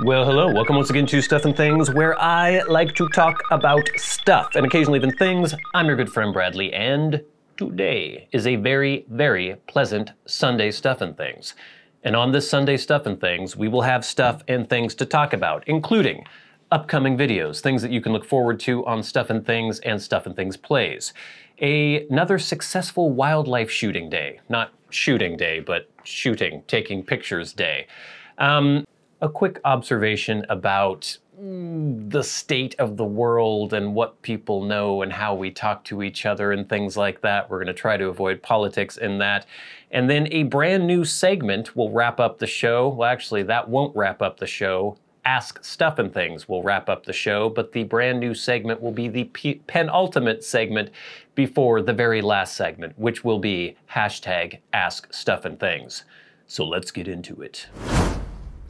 Well, hello. Welcome once again to Stuff and Things, where I like to talk about stuff and occasionally even things. I'm your good friend Bradley, and today is a very, very pleasant Sunday Stuff and Things. And on this Sunday Stuff and Things, we will have stuff and things to talk about, including upcoming videos, things that you can look forward to on Stuff and Things and Stuff and Things Plays. A, another successful wildlife shooting day. Not shooting day, but shooting, taking pictures day. Um, a quick observation about mm, the state of the world and what people know and how we talk to each other and things like that. We're going to try to avoid politics in that. And then a brand new segment will wrap up the show. Well, actually, that won't wrap up the show. Ask Stuff and Things will wrap up the show, but the brand new segment will be the p- penultimate segment before the very last segment, which will be hashtag Ask Stuff and Things. So let's get into it.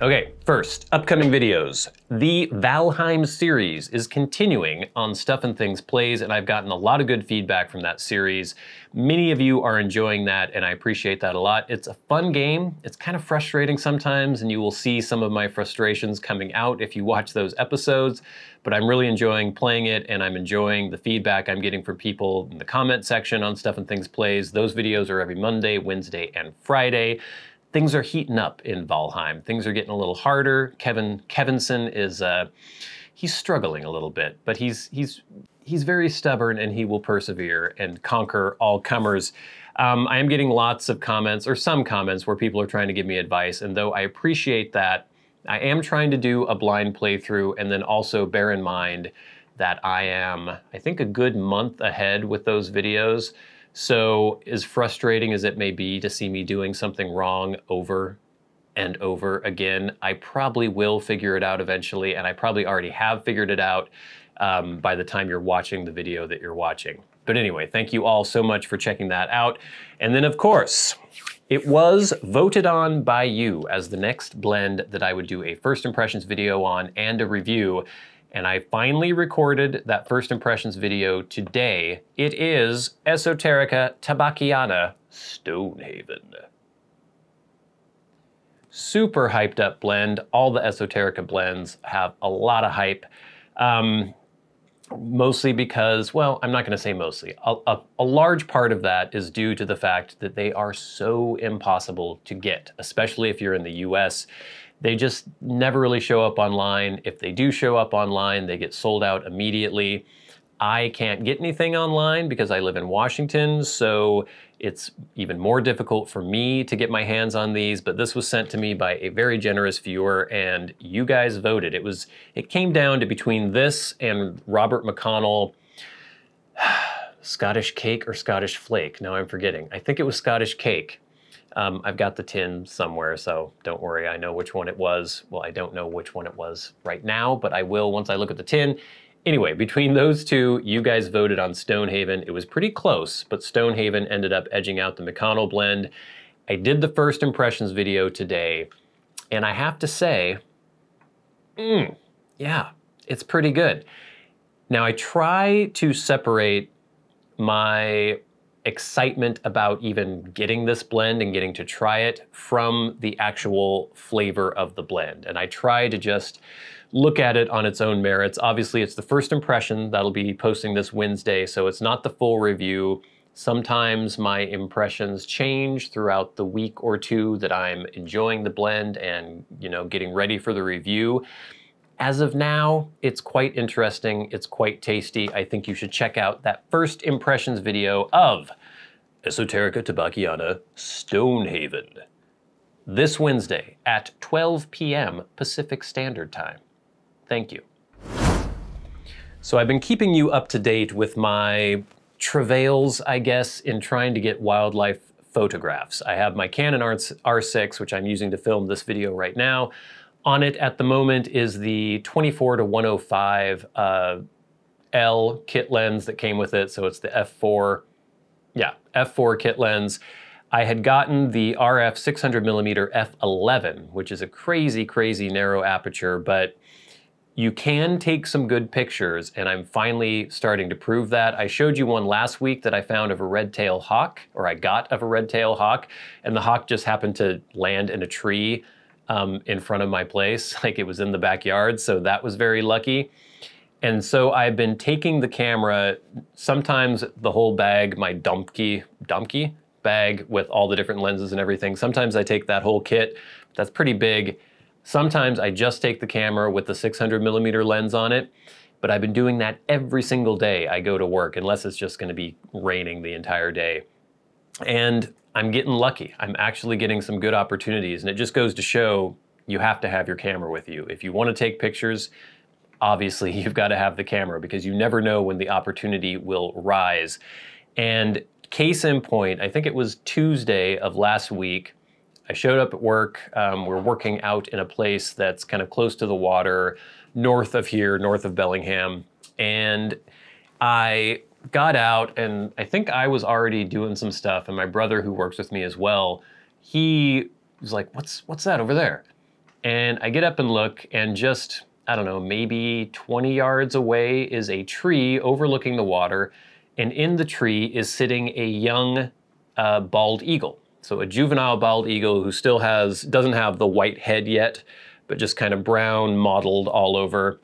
Okay, first, upcoming videos. The Valheim series is continuing on Stuff and Things Plays, and I've gotten a lot of good feedback from that series. Many of you are enjoying that, and I appreciate that a lot. It's a fun game. It's kind of frustrating sometimes, and you will see some of my frustrations coming out if you watch those episodes, but I'm really enjoying playing it, and I'm enjoying the feedback I'm getting from people in the comment section on Stuff and Things Plays. Those videos are every Monday, Wednesday, and Friday things are heating up in Valheim. Things are getting a little harder. Kevin Kevinson is uh, he's struggling a little bit, but he's he's he's very stubborn and he will persevere and conquer all comers. Um, I am getting lots of comments or some comments where people are trying to give me advice, and though I appreciate that, I am trying to do a blind playthrough, and then also bear in mind that I am I think a good month ahead with those videos. So, as frustrating as it may be to see me doing something wrong over and over again, I probably will figure it out eventually, and I probably already have figured it out um, by the time you're watching the video that you're watching. But anyway, thank you all so much for checking that out. And then, of course, it was voted on by you as the next blend that I would do a first impressions video on and a review and I finally recorded that first impressions video today. It is Esoterica Tabacchiana Stonehaven. Super hyped up blend. All the Esoterica blends have a lot of hype. Um, mostly because, well, I'm not going to say mostly. A, a, a, large part of that is due to the fact that they are so impossible to get, especially if you're in the US. They just never really show up online. If they do show up online, they get sold out immediately. I can't get anything online because I live in Washington, so it's even more difficult for me to get my hands on these, but this was sent to me by a very generous viewer and you guys voted. It was it came down to between this and Robert McConnell Scottish cake or Scottish flake. Now I'm forgetting. I think it was Scottish cake. Um, I've got the tin somewhere, so don't worry. I know which one it was. Well, I don't know which one it was right now, but I will once I look at the tin. Anyway, between those two, you guys voted on Stonehaven. It was pretty close, but Stonehaven ended up edging out the McConnell blend. I did the first impressions video today, and I have to say, mm, yeah, it's pretty good. Now, I try to separate my excitement about even getting this blend and getting to try it from the actual flavor of the blend. And I try to just look at it on its own merits. Obviously, it's the first impression that'll be posting this Wednesday, so it's not the full review. Sometimes my impressions change throughout the week or two that I'm enjoying the blend and, you know, getting ready for the review. As of now, it's quite interesting, it's quite tasty. I think you should check out that first impressions video of Esoterica Tabacchiana Stonehaven this Wednesday at 12 p.m. Pacific Standard Time. Thank you. So I've been keeping you up to date with my travails, I guess, in trying to get wildlife photographs. I have my Canon R6, which I'm using to film this video right now. On it at the moment is the 24 to 105 uh, L kit lens that came with it. So it's the f4, yeah, f4 kit lens. I had gotten the RF 600 millimeter f11, which is a crazy, crazy narrow aperture, but you can take some good pictures, and I'm finally starting to prove that. I showed you one last week that I found of a red-tailed hawk, or I got of a red-tailed hawk, and the hawk just happened to land in a tree um, in front of my place, like it was in the backyard. So that was very lucky. And so I've been taking the camera, sometimes the whole bag, my Domke, Domke bag with all the different lenses and everything. Sometimes I take that whole kit, that's pretty big. Sometimes I just take the camera with the 600 millimeter lens on it, but I've been doing that every single day I go to work, unless it's just gonna be raining the entire day. And I'm getting lucky. I'm actually getting some good opportunities, and it just goes to show you have to have your camera with you. If you wanna take pictures, obviously you've got to have the camera because you never know when the opportunity will rise. And case in point, I think it was Tuesday of last week. I showed up at work. Um, we're working out in a place that's kind of close to the water, north of here, north of Bellingham. And I got out, and I think I was already doing some stuff. And my brother, who works with me as well, he was like, "What's what's that over there?" And I get up and look, and just I don't know, maybe 20 yards away is a tree overlooking the water, and in the tree is sitting a young uh, bald eagle. So a juvenile bald eagle who still has doesn't have the white head yet, but just kind of brown mottled all over,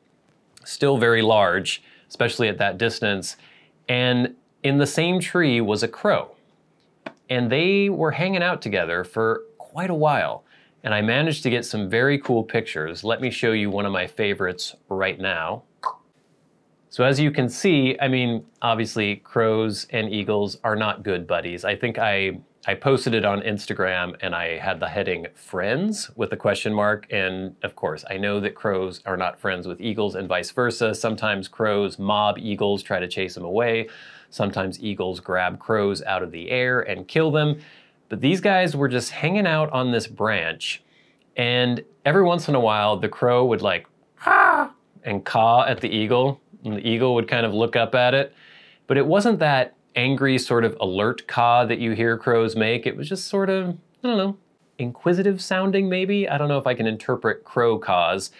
still very large, especially at that distance. And in the same tree was a crow. And they were hanging out together for quite a while and I managed to get some very cool pictures. Let me show you one of my favorites right now. So as you can see, I mean, obviously crows and eagles are not good buddies. I think I, I posted it on Instagram and I had the heading friends with a question mark. And of course, I know that crows are not friends with eagles and vice versa. Sometimes crows mob eagles, try to chase them away. Sometimes eagles grab crows out of the air and kill them. But these guys were just hanging out on this branch, and every once in a while, the crow would like, ah, and caw at the eagle, and the eagle would kind of look up at it. But it wasn't that angry, sort of alert caw that you hear crows make. It was just sort of, I don't know, inquisitive sounding maybe. I don't know if I can interpret crow caws.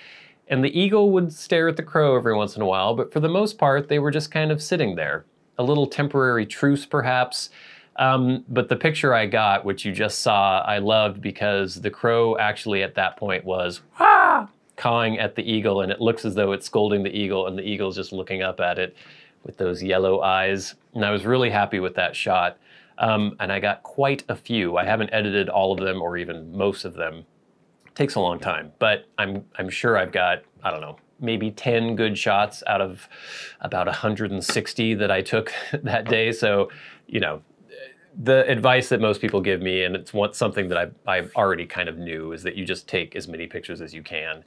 And the eagle would stare at the crow every once in a while, but for the most part, they were just kind of sitting there. A little temporary truce, perhaps. Um, but the picture I got, which you just saw, I loved because the crow actually at that point was ah! cawing at the eagle, and it looks as though it's scolding the eagle, and the eagle's just looking up at it with those yellow eyes. And I was really happy with that shot. Um, and I got quite a few. I haven't edited all of them or even most of them. It takes a long time, but I'm I'm sure I've got I don't know maybe 10 good shots out of about 160 that I took that day. So, you know, the advice that most people give me, and it's one, something that I, I already kind of knew, is that you just take as many pictures as you can.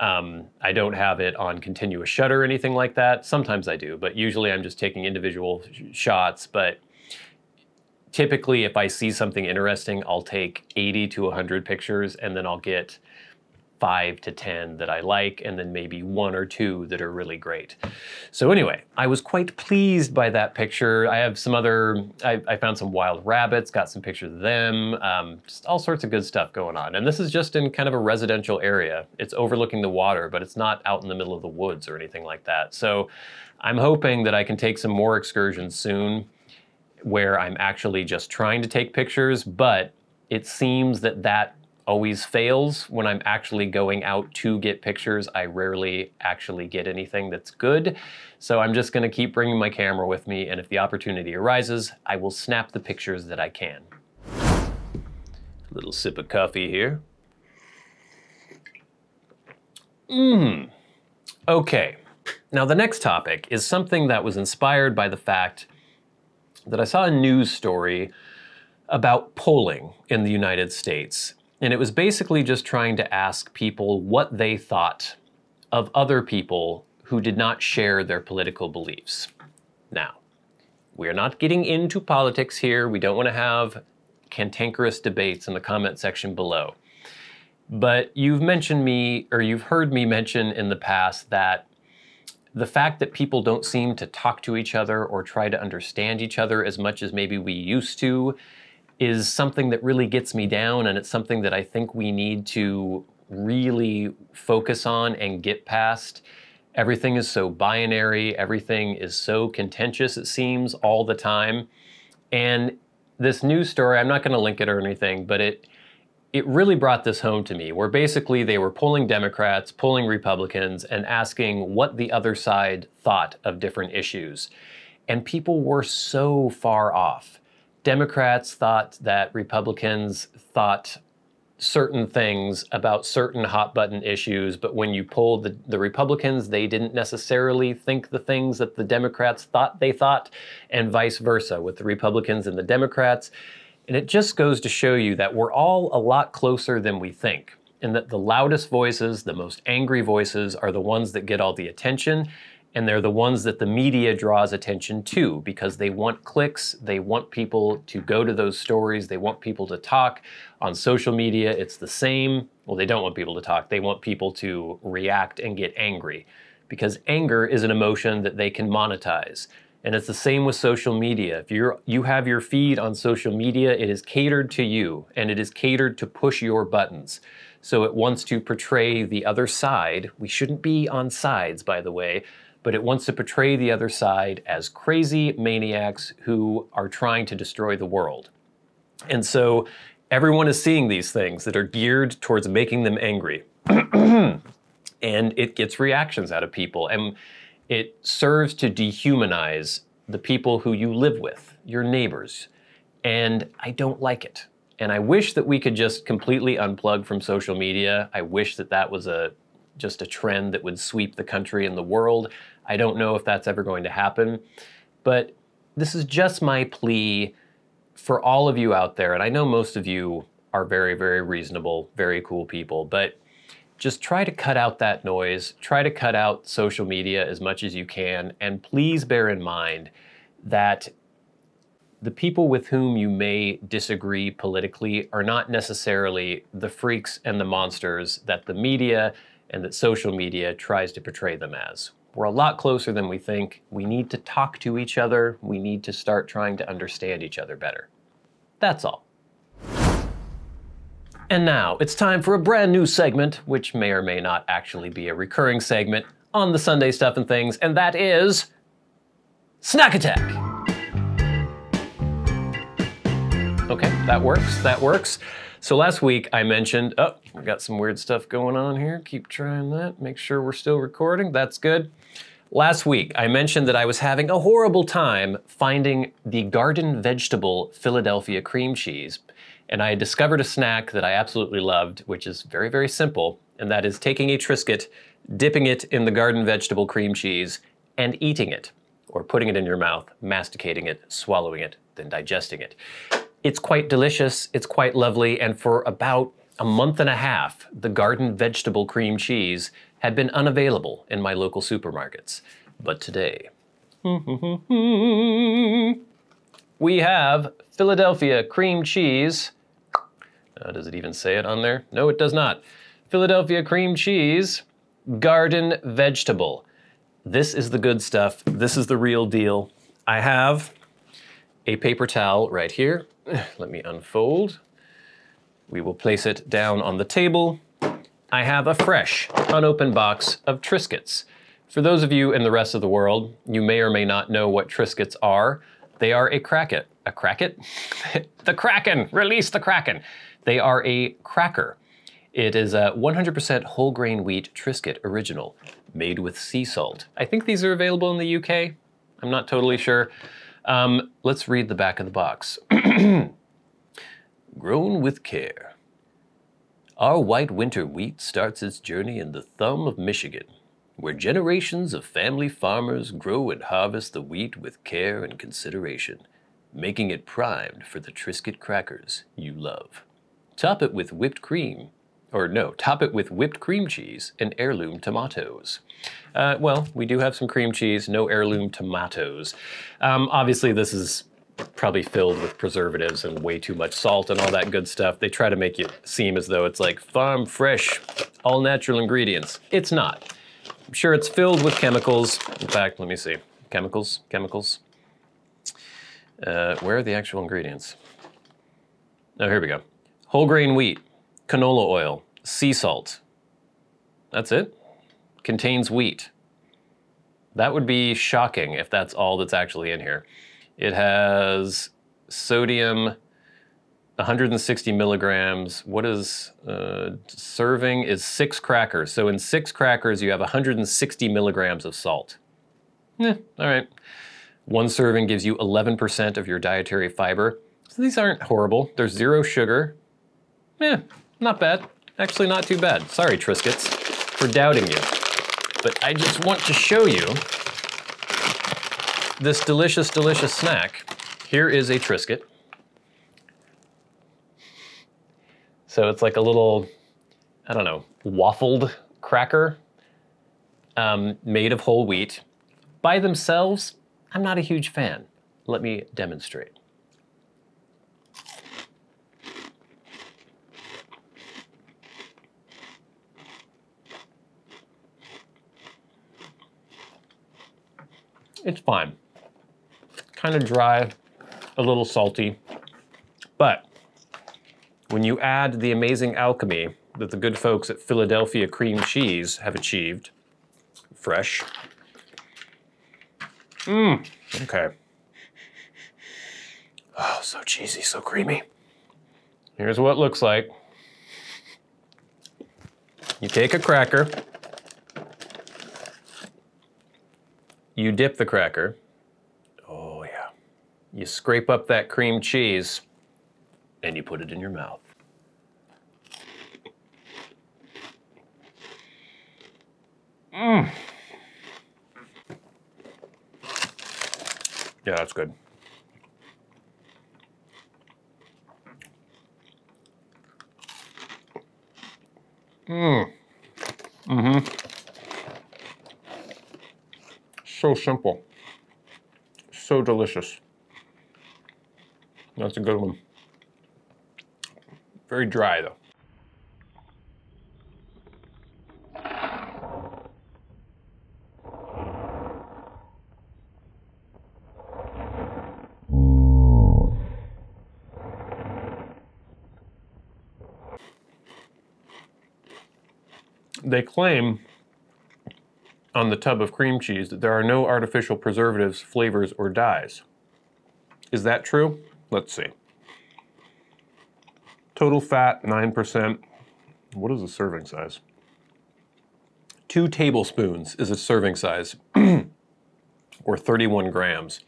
Um, I don't have it on continuous shutter or anything like that. Sometimes I do, but usually I'm just taking individual sh- shots. But typically, if I see something interesting, I'll take 80 to 100 pictures and then I'll get five to 10 that I like, and then maybe one or two that are really great. So, anyway, I was quite pleased by that picture. I have some other, I, I found some wild rabbits, got some pictures of them, um, just all sorts of good stuff going on. And this is just in kind of a residential area. It's overlooking the water, but it's not out in the middle of the woods or anything like that. So, I'm hoping that I can take some more excursions soon where I'm actually just trying to take pictures, but it seems that that always fails when I'm actually going out to get pictures. I rarely actually get anything that's good. So I'm just gonna keep bringing my camera with me, and if the opportunity arises, I will snap the pictures that I can. A little sip of coffee here. Mmm. Okay. Now, the next topic is something that was inspired by the fact that I saw a news story about polling in the United States. And it was basically just trying to ask people what they thought of other people who did not share their political beliefs. Now, we are not getting into politics here. We don't want to have cantankerous debates in the comment section below. But you've mentioned me, or you've heard me mention in the past that the fact that people don't seem to talk to each other or try to understand each other as much as maybe we used to is something that really gets me down, and it's something that I think we need to really focus on and get past. Everything is so binary, everything is so contentious, it seems, all the time. And this news story, I'm not going to link it or anything, but it it really brought this home to me, where basically they were polling Democrats, polling Republicans, and asking what the other side thought of different issues. And people were so far off. Democrats thought that Republicans thought certain things about certain hot button issues, but when you polled the, the Republicans, they didn't necessarily think the things that the Democrats thought they thought, and vice versa with the Republicans and the Democrats. And it just goes to show you that we're all a lot closer than we think, and that the loudest voices, the most angry voices, are the ones that get all the attention, and they're the ones that the media draws attention to because they want clicks, they want people to go to those stories, they want people to talk. On social media, it's the same. Well, they don't want people to talk, they want people to react and get angry because anger is an emotion that they can monetize. And it's the same with social media. If you're you have your feed on social media, it is catered to you and it is catered to push your buttons. So it wants to portray the other side. We shouldn't be on sides, by the way, but it wants to portray the other side as crazy maniacs who are trying to destroy the world. And so everyone is seeing these things that are geared towards making them angry. and it gets reactions out of people. And it serves to dehumanize the people who you live with, your neighbors. And I don't like it. And I wish that we could just completely unplug from social media. I wish that that was a just a trend that would sweep the country and the world. I don't know if that's ever going to happen. But this is just my plea for all of you out there. And I know most of you are very, very reasonable, very cool people, but just try to cut out that noise, try to cut out social media as much as you can, and please bear in mind that the people with whom you may disagree politically are not necessarily the freaks and the monsters that the media and that social media tries to portray them as. We're a lot closer than we think. We need to talk to each other. We need to start trying to understand each other better. That's all. And now it's time for a brand new segment, which may or may not actually be a recurring segment on the Sunday Stuff and Things, and that is Snack Attack. Okay, that works, that works. So last week I mentioned, oh, we got some weird stuff going on here. Keep trying that, make sure we're still recording. That's good. Last week I mentioned that I was having a horrible time finding the garden vegetable Philadelphia cream cheese and I discovered a snack that I absolutely loved, which is very, very simple, and that is taking a Triscuit, dipping it in the garden vegetable cream cheese, and eating it, or putting it in your mouth, masticating it, swallowing it, then digesting it. It's quite delicious, it's quite lovely, and for about a month and a half, the garden vegetable cream cheese had been unavailable in my local supermarkets. But today, we have Philadelphia cream cheese uh, does it even say it on there? No, it does not. Philadelphia cream cheese, garden vegetable. This is the good stuff. This is the real deal. I have a paper towel right here. Let me unfold. We will place it down on the table. I have a fresh, unopened box of Triscuits. For those of you in the rest of the world, you may or may not know what Triscuits are. They are a cracket. A cracket? the Kraken! Release the Kraken! They are a cracker. It is a 100% whole grain wheat Triscuit original, made with sea salt. I think these are available in the UK. I'm not totally sure. Um, let's read the back of the box. Grown with care. Our white winter wheat starts its journey in the thumb of Michigan, where generations of family farmers grow and harvest the wheat with care and consideration, making it primed for the Triscuit crackers you love. Top it with whipped cream. Or no, top it with whipped cream cheese and heirloom tomatoes. Uh, well, we do have some cream cheese, no heirloom tomatoes. Um, obviously, this is probably filled with preservatives and way too much salt and all that good stuff. They try to make it seem as though it's like farm fresh, all natural ingredients. It's not. I'm sure it's filled with chemicals. In fact, let me see. Chemicals, chemicals. Uh, where are the actual ingredients? Oh, here we go. Whole grain wheat, canola oil, sea salt. That's it. Contains wheat. That would be shocking if that's all that's actually in here. It has sodium 160 milligrams. What is uh, serving is six crackers. So in six crackers, you have 160 milligrams of salt. Eh, all right. One serving gives you 11% of your dietary fiber. So these aren't horrible. There's zero sugar. Eh, not bad. Actually, not too bad. Sorry, Triscuits, for doubting you. But I just want to show you this delicious, delicious snack. Here is a Triscuit. So it's like a little, I don't know, waffled cracker um, made of whole wheat. By themselves, I'm not a huge fan. Let me demonstrate. It's fine. Kind of dry, a little salty, but when you add the amazing alchemy that the good folks at Philadelphia Cream Cheese have achieved, fresh. Mmm, okay. Oh, so cheesy, so creamy. Here's what it looks like. You take a cracker, you dip the cracker. You scrape up that cream cheese and you put it in your mouth. Mmm. Yeah, that's good. Mmm. Mm-hmm. So simple. So delicious. That's a good one. Very dry though. They claim on the tub of cream cheese that there are no artificial preservatives, flavors, or dyes. Is that true? Let's see. Total fat, 9%. What is the serving size? Two tablespoons is a serving size, or 31 grams.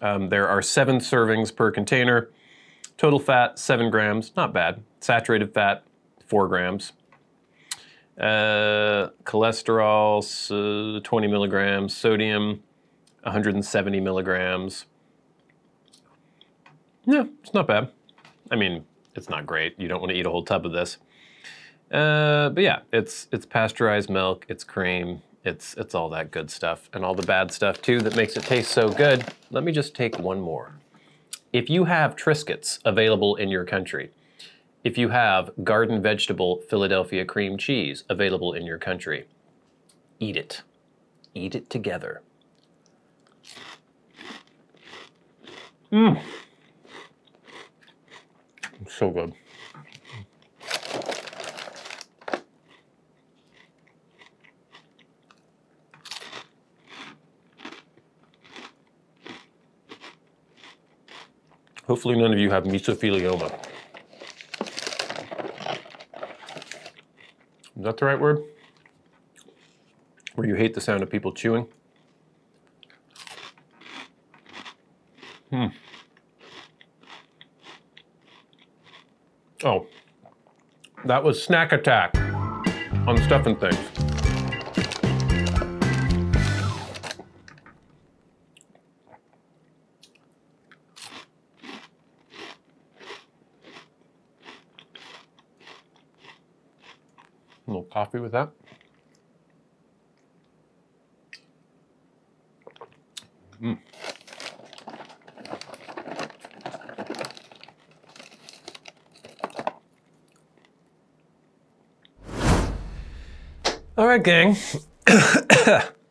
Um, there are seven servings per container. Total fat, seven grams, not bad. Saturated fat, four grams. Uh, cholesterol, uh, 20 milligrams. Sodium, 170 milligrams. Yeah, it's not bad. I mean, it's not great. You don't want to eat a whole tub of this. Uh, but yeah, it's it's pasteurized milk, it's cream, it's it's all that good stuff, and all the bad stuff too that makes it taste so good. Let me just take one more. If you have Triscuits available in your country, if you have garden vegetable Philadelphia cream cheese available in your country, eat it. Eat it together. Mmm. So good. Hopefully none of you have mesothelioma. Is that the right word? Where you hate the sound of people chewing? Hmm. Oh, that was Snack Attack on Stuff and Things. A little coffee with that. Mm. Gang.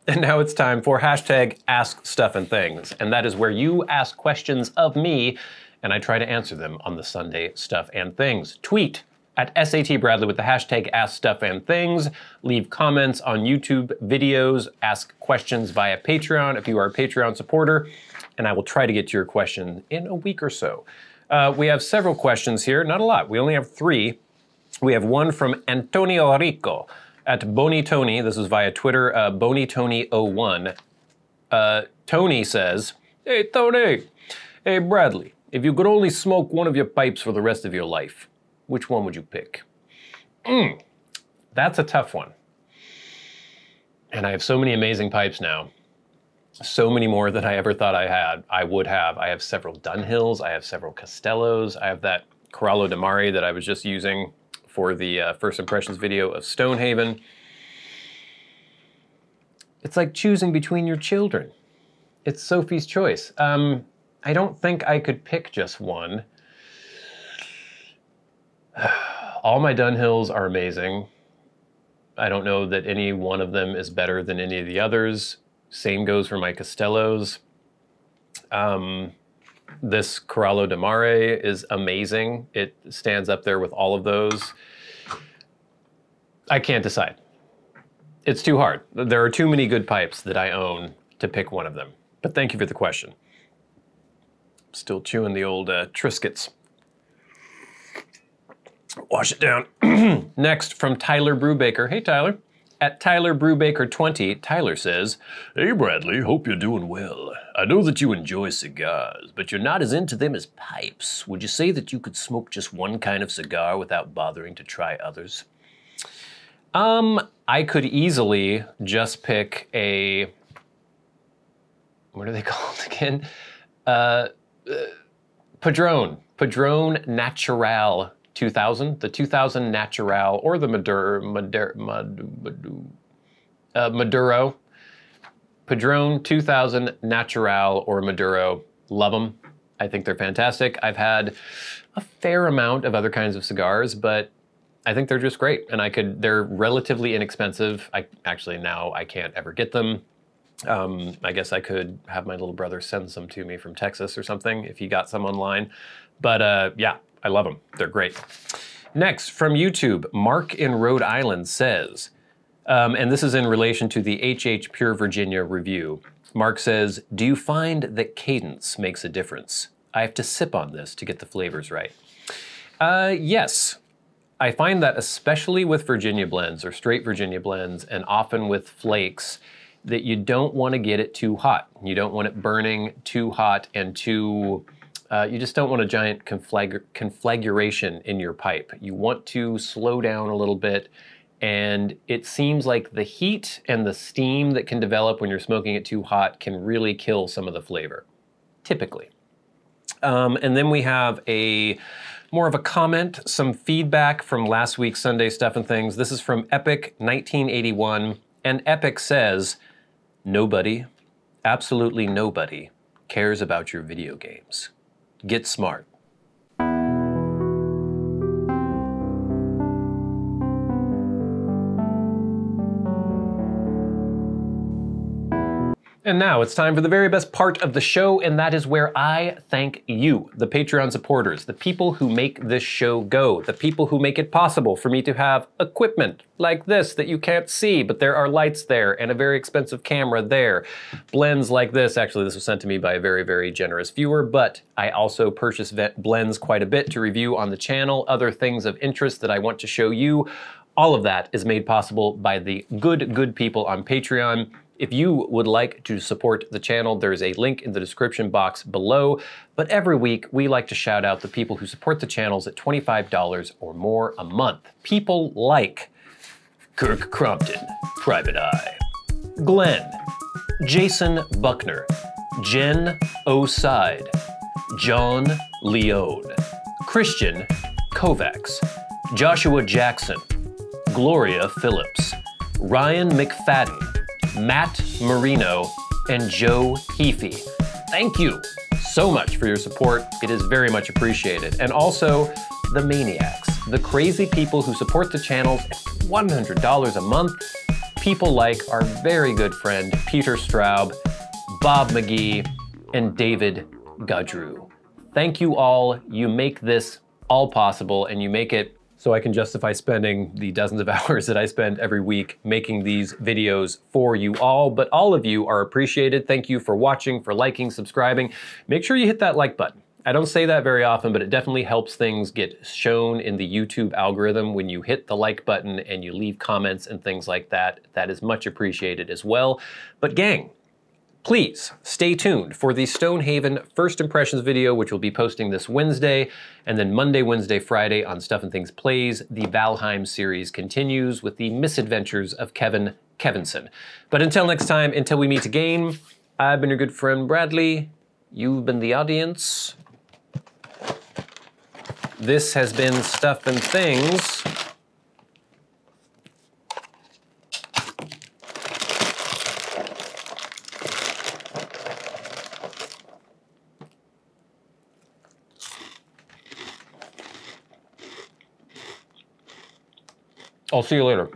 and now it's time for hashtag Ask Stuff and Things. And that is where you ask questions of me and I try to answer them on the Sunday Stuff and Things. Tweet at SAT Bradley with the hashtag Ask Stuff and Things. Leave comments on YouTube videos. Ask questions via Patreon if you are a Patreon supporter. And I will try to get to your question in a week or so. Uh, we have several questions here, not a lot. We only have three. We have one from Antonio Rico at Boni Tony. This is via Twitter, uh, Boni Tony01. Uh, Tony says, Hey, Tony. Hey, Bradley. If you could only smoke one of your pipes for the rest of your life, which one would you pick? Mm, that's a tough one. And I have so many amazing pipes now. So many more than I ever thought I had, I would have. I have several Dunhills, I have several Castellos, I have that Corallo de Mare that I was just using for the uh, first impressions video of Stonehaven. It's like choosing between your children. It's Sophie's choice. Um, I don't think I could pick just one. All my Dunhills are amazing. I don't know that any one of them is better than any of the others. Same goes for my Castellos. Um, this Corallo de Mare is amazing. It stands up there with all of those. I can't decide. It's too hard. There are too many good pipes that I own to pick one of them. But thank you for the question. Still chewing the old uh, Triscuits. Wash it down. Next, from Tyler Brubaker. Hey, Tyler. At Tyler Brubaker 20, Tyler says, Hey Bradley, hope you're doing well. I know that you enjoy cigars, but you're not as into them as pipes. Would you say that you could smoke just one kind of cigar without bothering to try others? Um, I could easily just pick a. What are they called again? Uh, uh Padron. Padron Natural 2000, the 2000 Natural, or the Maduro, Maduro, uh, Maduro. Padron 2000 Natural or Maduro. Love them. I think they're fantastic. I've had a fair amount of other kinds of cigars, but I think they're just great. And I could, they're relatively inexpensive. I actually now I can't ever get them. Um, I guess I could have my little brother send some to me from Texas or something if he got some online. But uh, yeah, I love them. They're great. Next, from YouTube, Mark in Rhode Island says, um, and this is in relation to the HH Pure Virginia review. Mark says, Do you find that cadence makes a difference? I have to sip on this to get the flavors right. Uh, yes. I find that especially with Virginia blends or straight Virginia blends, and often with flakes, that you don't want to get it too hot. You don't want it burning too hot and too uh, you just don't want a giant conflagration in your pipe. You want to slow down a little bit, and it seems like the heat and the steam that can develop when you're smoking it too hot can really kill some of the flavor, typically. Um, and then we have a more of a comment, some feedback from last week's Sunday Stuff and Things. This is from Epic 1981, and Epic says, Nobody, absolutely nobody, cares about your video games. Get smart. And now it's time for the very best part of the show, and that is where I thank you, the Patreon supporters, the people who make this show go, the people who make it possible for me to have equipment like this that you can't see, but there are lights there and a very expensive camera there. Blends like this, actually, this was sent to me by a very, very generous viewer, but I also purchase blends quite a bit to review on the channel, other things of interest that I want to show you. All of that is made possible by the good, good people on Patreon. If you would like to support the channel, there's a link in the description box below. But every week, we like to shout out the people who support the channels at $25 or more a month. People like Kirk Crompton, Private Eye, Glenn, Jason Buckner, Jen O'Side, John Leone, Krisztian Kovacs, Joshua Jackson, Gloria Phillips, Ryan McFadin, Matt Marino, and Joe Heaphy. Thank you so much for your support. It is very much appreciated. And also, the maniacs, the crazy people who support the channels at $100 a month. People like our very good friend Peter Straub, Bob Magee, and David Gaudreau. Thank you all. You make this all possible and you make it so I can justify spending the dozens of hours that I spend every week making these videos for you all. But all of you are appreciated. Thank you for watching, for liking, subscribing. Make sure you hit that like button. I don't say that very often, but it definitely helps things get shown in the YouTube algorithm when you hit the like button and you leave comments and things like that. That is much appreciated as well. But gang, Please stay tuned for the Stonehaven First Impressions video, which we'll be posting this Wednesday, and then Monday, Wednesday, Friday on Stuff and Things Plays. The Valheim series continues with the misadventures of Kevin Kevinson. But until next time, until we meet again, I've been your good friend Bradley. You've been the audience. This has been Stuff and Things. I'll see you later.